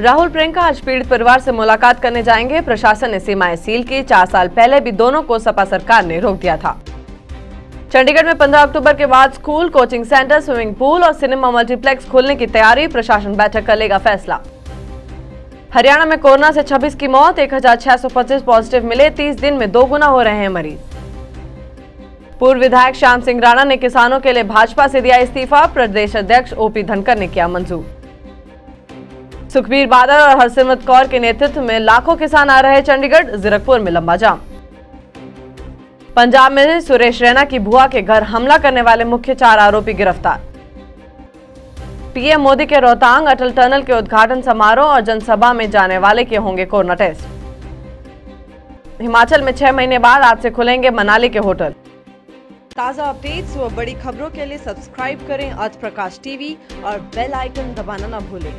राहुल प्रियंका आज पीड़ित परिवार से मुलाकात करने जाएँगे। प्रशासन ने सीमाएँ सील की। चार साल पहले भी दोनों को सपा सरकार ने रोक दिया था। चंडीगढ़ में 15 अक्टूबर के बाद school, coaching centre, swimming pool और सिनेमा मल्टीप्लेक्स खोलने की तैयारी प्रशासन बैठक कर लेगा फैसला। हरियाणा में कोरोना से 26 की मौत 1625 पॉजिटिव मिले। 30 दिन में दो गुना हो रहे हैं मरीज़। पूर्व विधायक श्याम सिंह राणा ने किसानों के लिए भाजपा से दिया इस्तीफा। प्रदेश अध्यक्ष ओपी धनकर ने किया मंजूर। सुखबीर बादल और हरसिमरत कौर के नेतृत्व में लाखों किसान आ रहे चंडीगढ़, जीरकपुर में लंबा जाम। पंजाब में सुरेश रैना की बुआ के घर हमला करने वाले मुख्य चार आरोपी गिरफ़्तार। पीएम मोदी के रोहतांग अटल टनल के उद्घाटन समारोह और जनसभा में जाने वाले के होंगे कोरोना टेस्ट। हिमाचल में छह महीने बाद आज से खुलेंगे मनाली के होटल। ताज़ा अपडेट्स व बड़ी खबरों के लिए सब्सक्राइब करें अर्थ प्रकाश टीवी और बेल आइकन दबाना न भूलें।